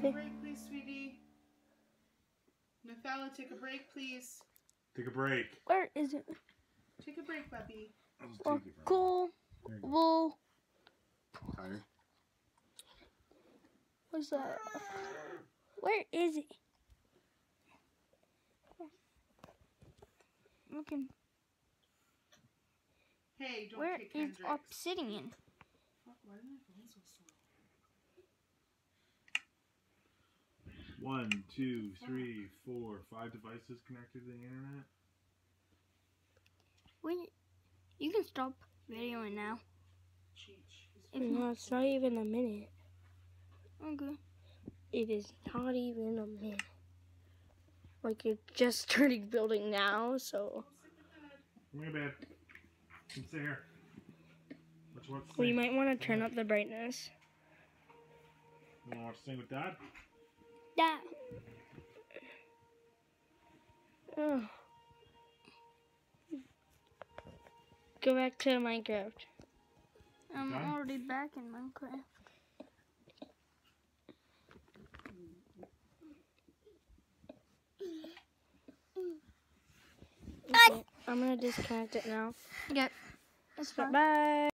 Take a break, please, sweetie. Nathala, take a break, please. Take a break. Where is it? Take a break, puppy. Oh, cool. Wool. What's that? Where is it? Looking. Hey, don't Where is obsidian? Why did my phone so slow? One, two, three, four, five devices connected to the internet. Wait, you can stop videoing now. Cheech. He's If No, it's not even a minute. Okay. It is not even a minute. Like you're just starting building now, so Come here, babe. Come sit here. Let's watch well, you might want to turn up the brightness. You wanna watch Sing with Dad? That. Oh. Go back to Minecraft. I'm Done? already back in Minecraft. Okay, I'm gonna disconnect it now. Okay. That's fine. Bye.